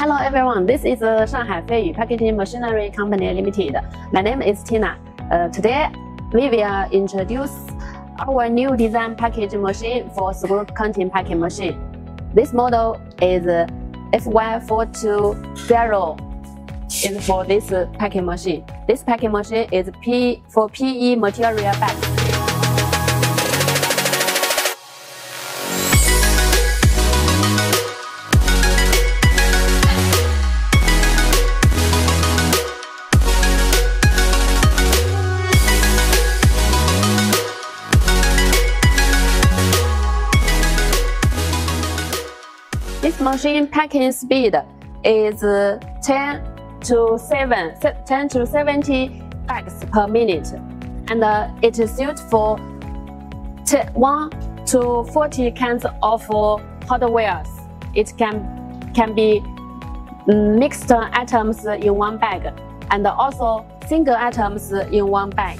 Hello everyone, this is uh, Shanghai Feiyu Packaging Machinery Company Limited. My name is Tina. Uh, today we will introduce our new design packaging machine for screw counting packing machine. This model is uh, FY420 is for this uh, packing machine. This packing machine is P for PE material bags. Machine packing speed is 10 to 7, 10 to 70 bags per minute, and uh, it is suited for 1 to 40 kinds of hardware. It can can be mixed items in one bag, and also single items in one bag.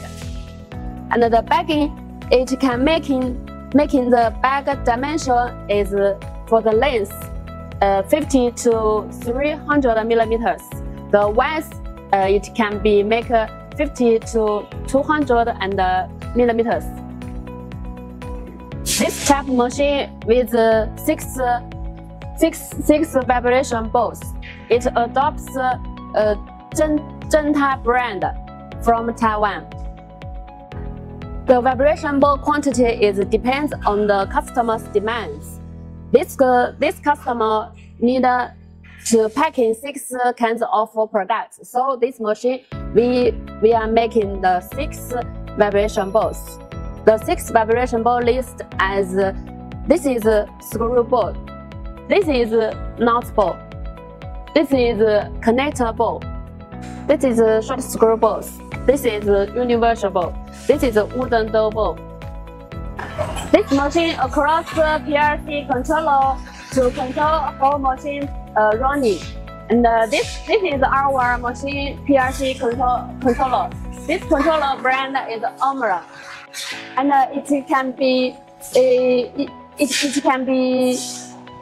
And the bagging, it can making making the bag dimension is for the length uh, 50 to 300 millimeters. The width, uh, it can be make 50 to 200 and uh, millimeters. This type machine with uh, six, uh, six, six vibration balls. It adopts uh, Zhengtai brand from Taiwan. The vibration ball quantity is depends on the customer's demands. This, uh, this customer need to packing six kinds of products. So this machine, we, we are making the six vibration balls. The six vibration ball list as this is a screw ball, this is a nut ball, this is a connector ball, this is a short screw balls, this is a universal ball, this is a wooden door ball. This machine across the PLC controller to control whole machine uh, running. And uh, this this is our machine PLC control, controller. This controller brand is Omron, and uh, it can be it, it, it can be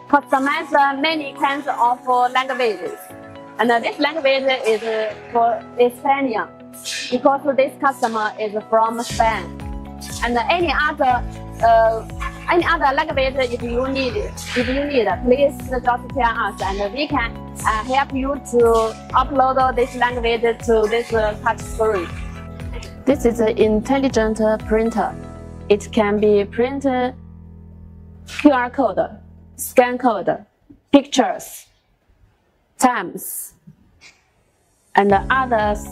customized many kinds of languages. And uh, this language is for Spanish because this customer is from Spain. And any other uh, any other language if you need if you need please just tell us and we can uh, help you to upload this language to this uh, touch screen. This is an intelligent printer. It can be printed QR code, scan code, pictures, times, and others.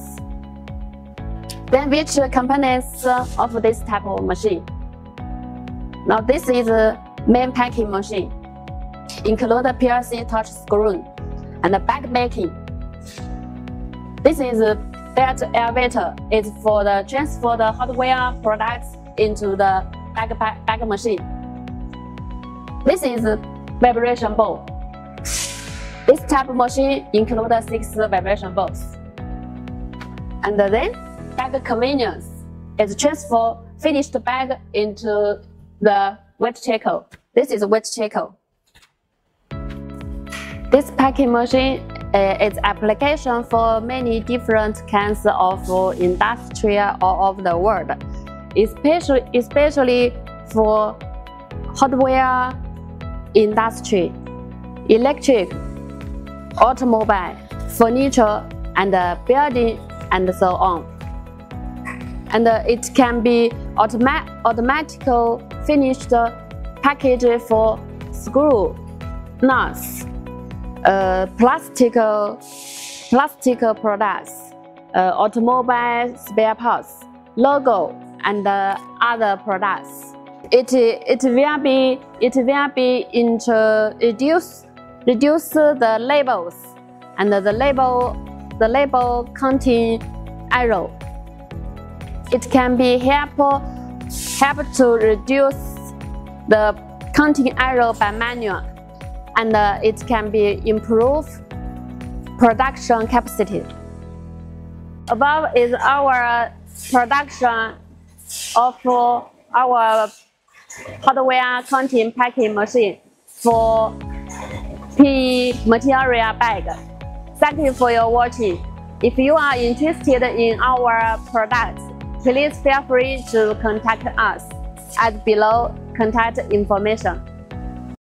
Then which components of this type of machine? Now this is a main packing machine. Include the PLC touch screen and the bag making. This is a belt elevator. It's for the transfer the hardware products into the bag, bag machine. This is a vibration ball. This type of machine includes six vibration balls. And then bag convenience is transfer finished bag into the wet checker. This is wet checker. This packing machine uh, is application for many different kinds of industry all over the world, especially, especially for hardware industry, electric, automobile, furniture, and building, and so on and it can be automa automatically finished package for screw, nuts, uh, plastic, plastic products, uh, automobile spare parts, logo, and uh, other products. It, it will be it will be introduce reduce the labels and the label the label contain error it can be help, help to reduce the counting error by manual, and uh, it can be improve production capacity. Above is our production of our hardware counting packing machine for PE material bag. Thank you for your watching. If you are interested in our products, please feel free to contact us at below contact information.